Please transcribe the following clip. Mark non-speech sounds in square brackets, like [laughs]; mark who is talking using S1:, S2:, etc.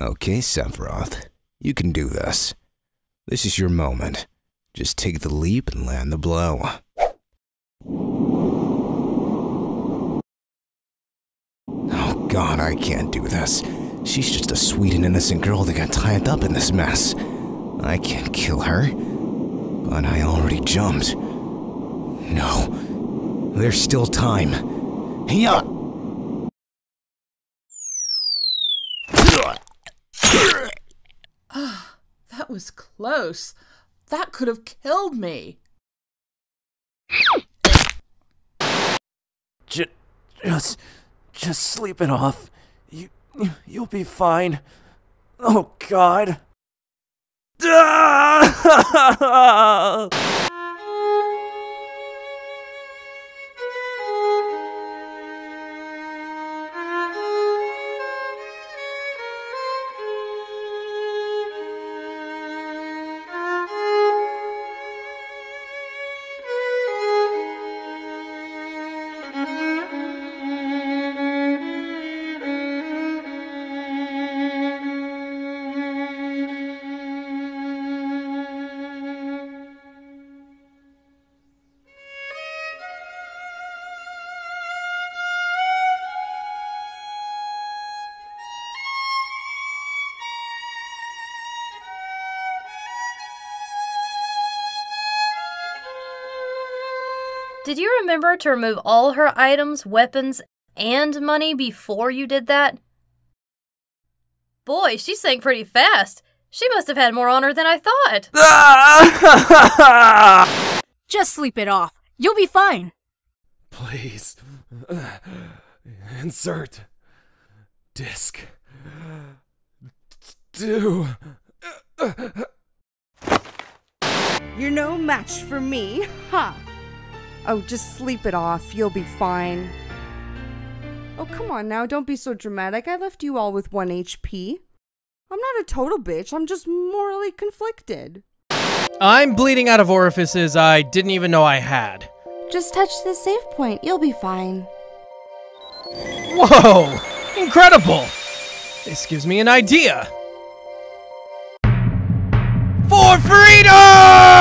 S1: Okay, Sephiroth, you can do this. This is your moment. Just take the leap and land the blow. Oh god, I can't do this. She's just a sweet and innocent girl that got tied up in this mess. I can't kill her. But I already jumped. No. There's still time. Yeah. [sighs]
S2: That was close. That could have killed me.
S3: J- just, just sleep it off. You, you'll be fine. Oh God. [laughs] [laughs]
S4: Did you remember to remove all her items, weapons, and money before you did that? Boy, she sank pretty fast. She must have had more honor than I thought. [laughs]
S5: Just sleep it off. You'll be fine.
S3: Please. Uh, insert. Disc. Do.
S6: You're no match for me, ha! Oh, just sleep it off. You'll be fine. Oh, come on now. Don't be so dramatic. I left you all with 1 HP. I'm not a total bitch. I'm just morally conflicted.
S7: I'm bleeding out of orifices I didn't even know I had.
S6: Just touch the save point. You'll be fine.
S7: Whoa! Incredible! This gives me an idea. For freedom!